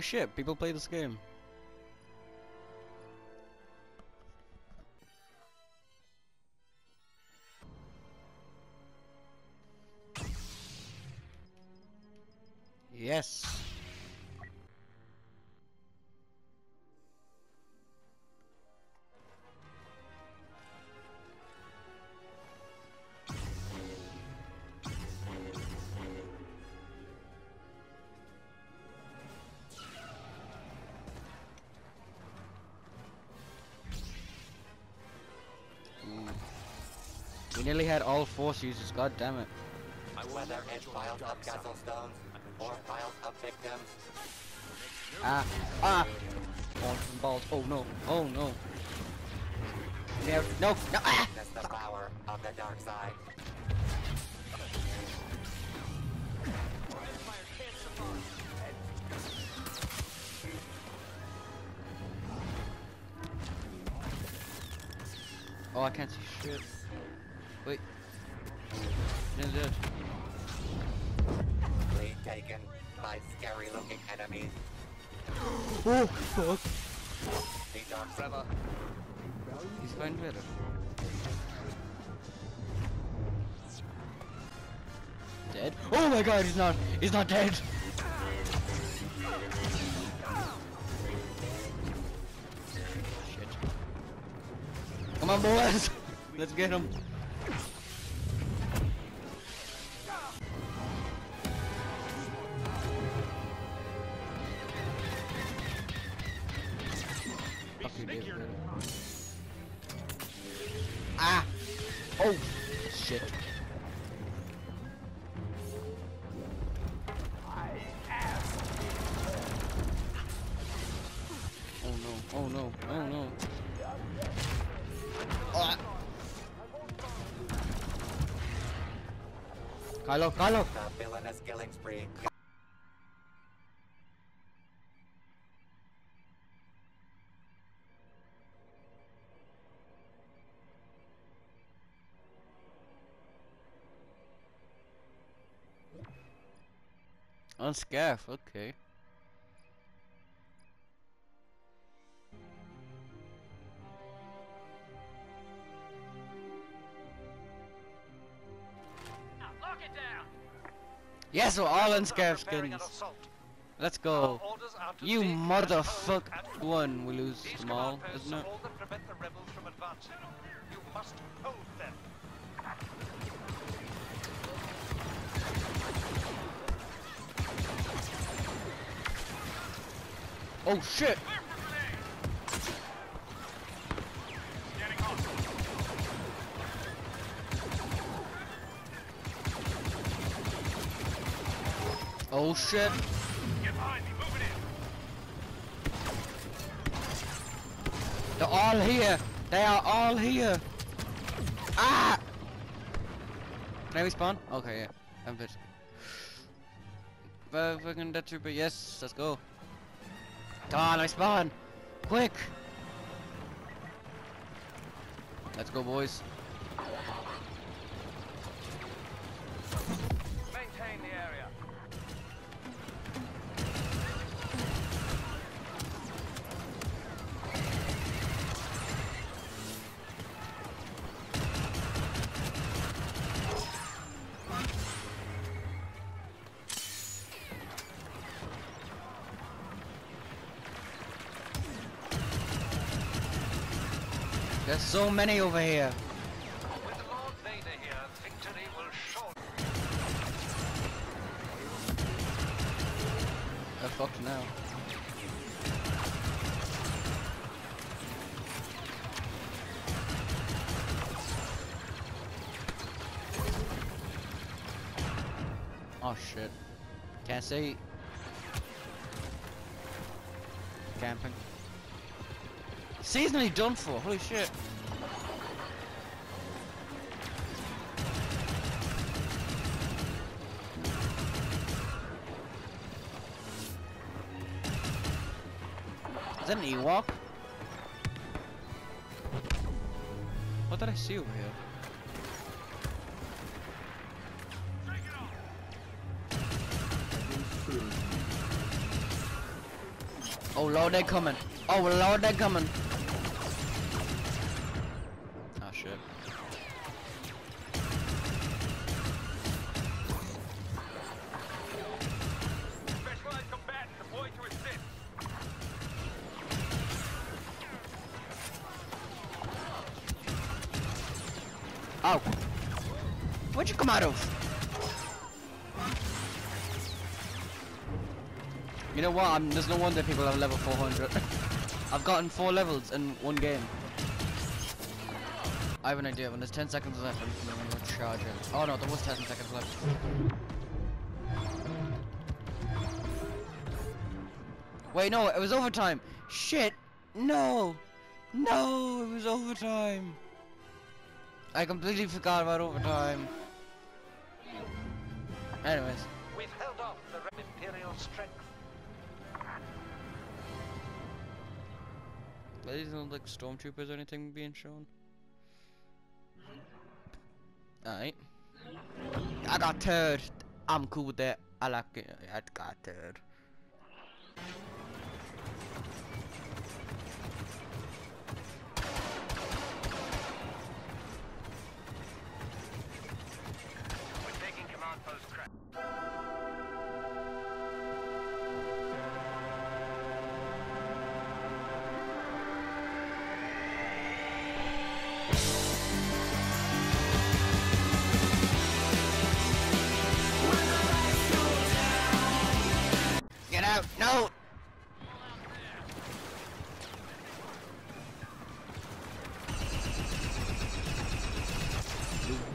Shit, people play this game. Yes. We nearly had all force users, god damn it. Whether it's piles of castle stones or piles of victims, Ah, ah! Balls and balls. Oh no, oh no. There, no, no, ah! that's the power of the dark side. Oh, I can't see shit. Dead. Lead taken by scary looking enemies. Oh, fuck. The dark side. He's going better. Dead? Oh my god, he's not. He's not dead. Shit. Come on, boys. Let's get him. Fuck you, Dave. Ah! Oh! Shit. Oh no, oh no, oh no. Ah! Kylo, Kylo! The villainous killing spree. Unscaff, okay. Lock it down. Yes, we're all unscaff skins. Let's go. orders are to You motherfuck one, we lose them all, isn't it? all that prevent the rebels from advancing. You must hold them. Oh shit! Oh shit! They're all here! They are all here! Ah! Can I respawn? Okay, yeah. I'm fit. Uh, fucking that trooper, yes, let's go. Come I respawn! Quick! Let's go, boys. There's so many over here. They're fucked now. Oh shit. Can't see. Camping. Seasonally done for, holy shit. Is that an Ewok? What did I see over here? Oh lord, they're coming. Oh lord, they're coming. Oh. Where'd you come out of? You know what? I'm, there's no wonder people have level 400. I've gotten four levels in one game. I have an idea. When there's 10 seconds left, I'm going to charge. Oh no, there was 10 seconds left. Wait, no, it was overtime. Shit. No. No, it was overtime. I completely forgot about overtime. Anyways. We've held off the Red Imperial strength. Are these no like stormtroopers or anything being shown? Alright. I got turd. I'm cool with that. I like it. I got turd.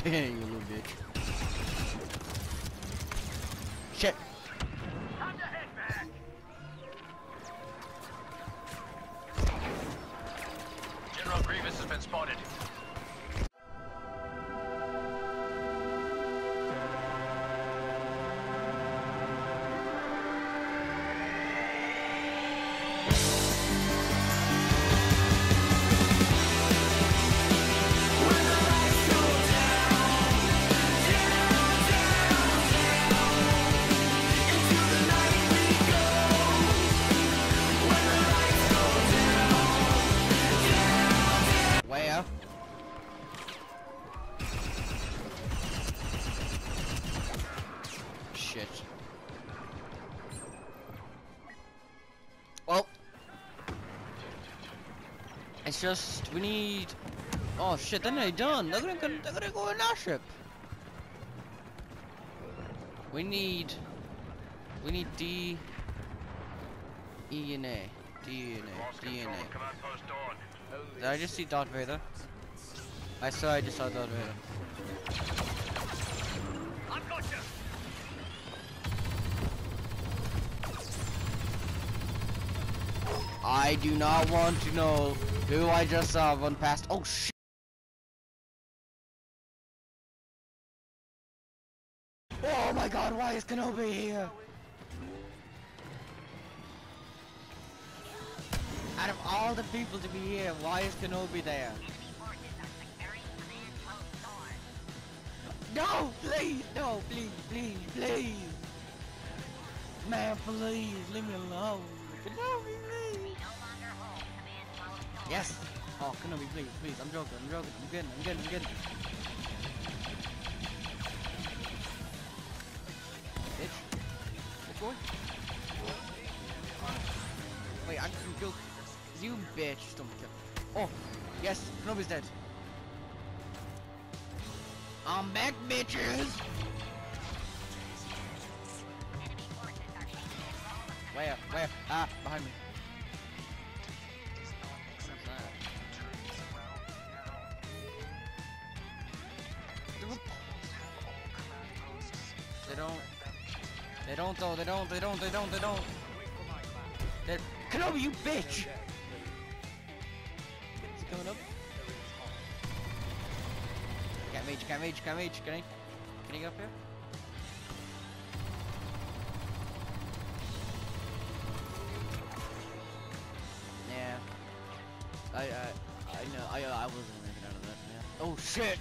you little bitch. Shit! Just, we need... Oh shit, they're done. They're gonna, go- they're gonna go in our ship. We need... We need D... E and A. D and A. D and A. Did I just see Darth Vader? I saw I just saw Darth Vader. I've got you. I do not want to know who I just saw run past. Oh shit! Oh my god, why is Kenobi here? Out of all the people to be here, why is Kenobi there? No, please, no, please, please, please. Man, please, leave me alone. Yes. Oh, Kenobi, please, please. I'm joking. I'm joking. I'm good. I'm good. I'm good. Bitch. Bitch boy. Wait, I can kill. You bitch. Don't kill. Oh, yes. Kenobi's dead. I'm back, bitches. Where? Where? Ah, behind me. They don't. They don't though. They don't. They don't. They don't. They don't. They. Kenobi, you bitch! Is he coming up? Can't reach. Can't reach. Can't reach. Can I? Can he get up here? I, I, I know, I, uh, I wasn't making out of that, man. Oh shit!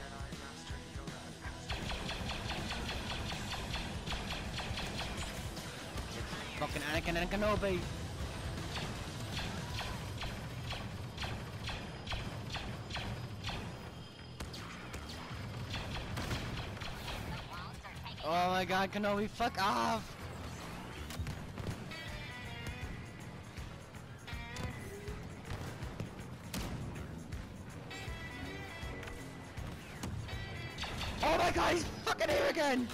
Fucking Anakin and Kenobi! Oh my god, Kenobi, fuck off! Again!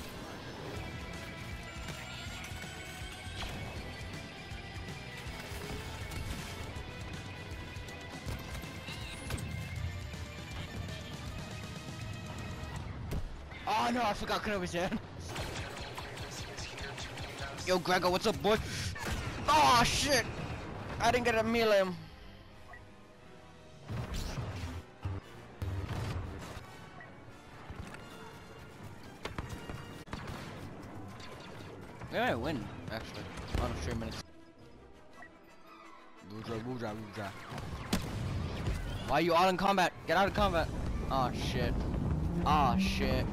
Oh no, I forgot Kenobi's there. Yo, Gregor, what's up, boy? Oh shit! I didn't get a meal him. I win, actually. On three minutes. Booja, booja, booja. Why are you all in combat? Get out of combat. Oh shit. Oh shit.